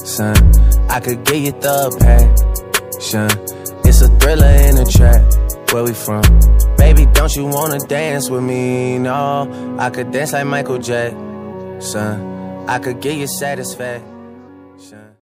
I could get you the passion. It's a thriller in a trap. Where we from? Baby, don't you wanna dance with me? No, I could dance like Michael Jackson. Son, I could get you satisfaction.